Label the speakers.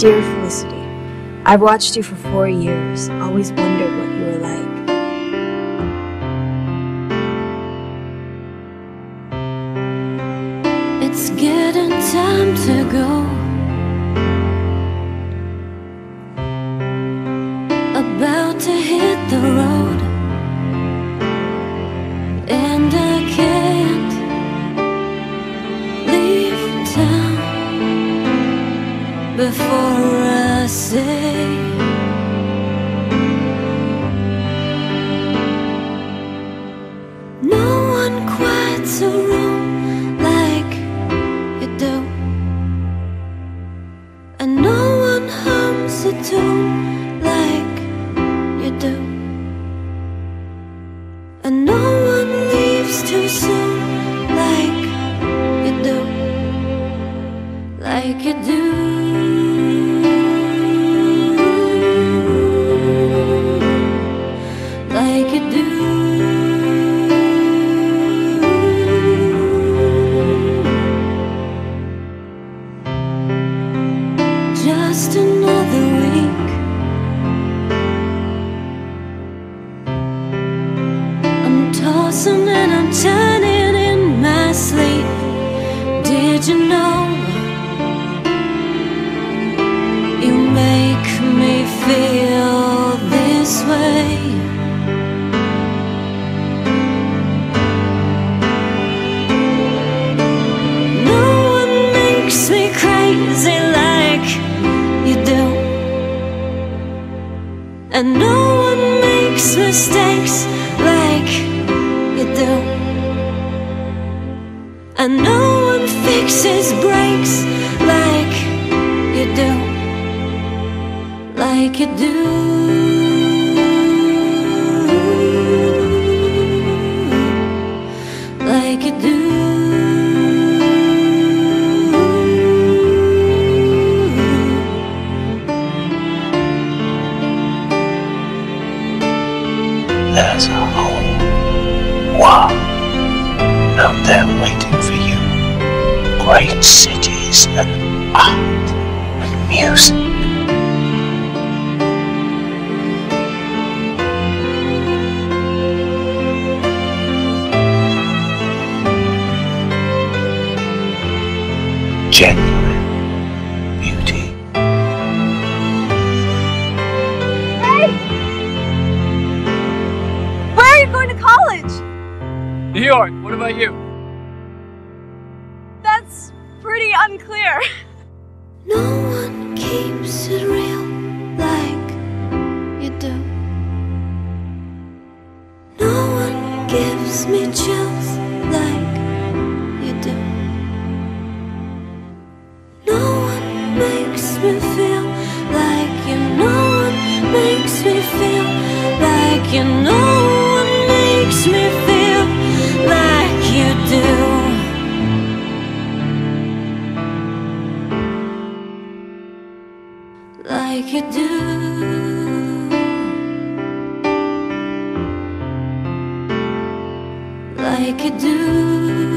Speaker 1: Dear Felicity, I've watched you for four years, always wondered what you were like.
Speaker 2: It's getting time to go. About to hit the road, before I say. No one quite so wrong like you do, and no one hums a tune like you do, and no one leaves too soon like you do, like you do, turning in my sleep. Did you know you make me feel this way? No one makes me crazy like you do. And no one makes mistakes And no one fixes breaks like you do. Like you do. Like you do.
Speaker 3: There's a whole world out there waiting for you. Great cities and art and music. Genuine beauty.
Speaker 1: Where
Speaker 4: New York, what about you?
Speaker 1: That's pretty unclear.
Speaker 2: No one keeps it real like you do. No one gives me chills like you do. No one makes me feel like you. No one makes me feel like you. No one makes me like you do. Like you do.